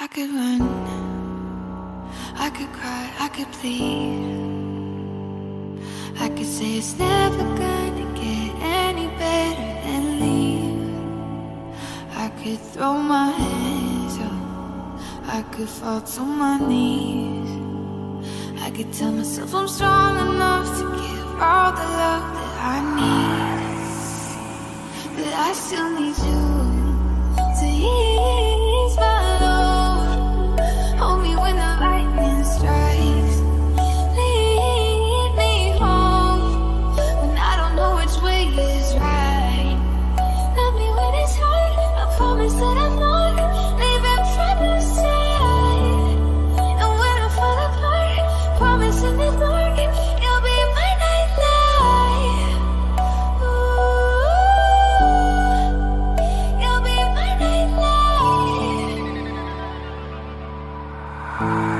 I could run, I could cry, I could plead. I could say it's never gonna get any better than leave. I could throw my hands up, I could fall to my knees. I could tell myself I'm strong enough to Bed,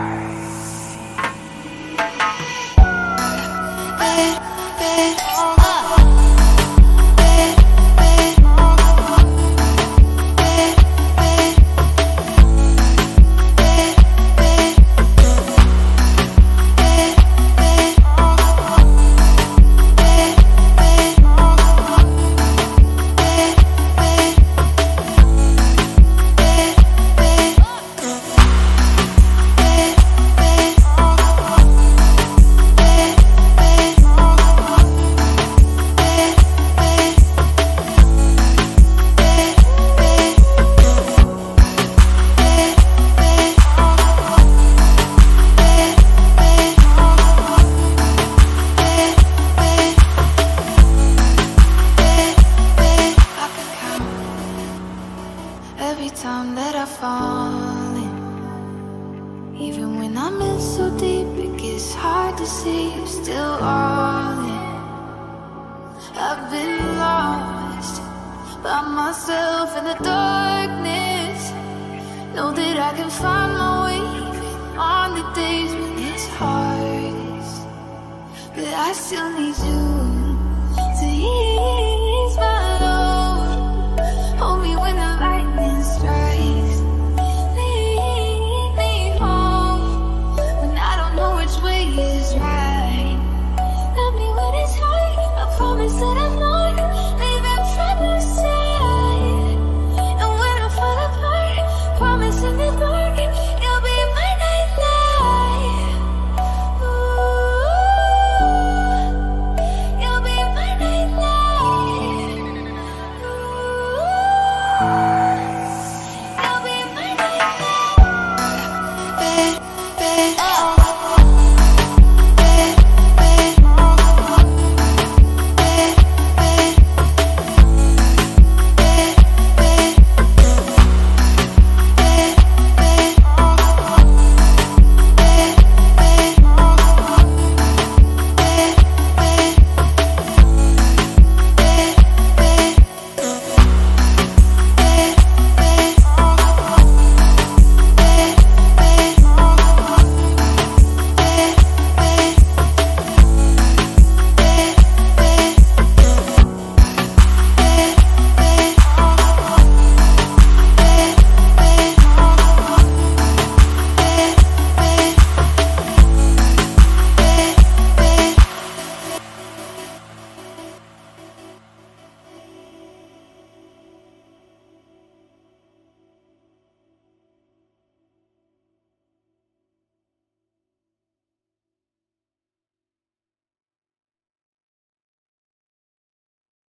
every time that I fall in. Even when I'm in so deep, it gets hard to see you're still all in. I've been lost by myself in the darkness. Know that I can find my way even on the days when it's hardest. But I still need you.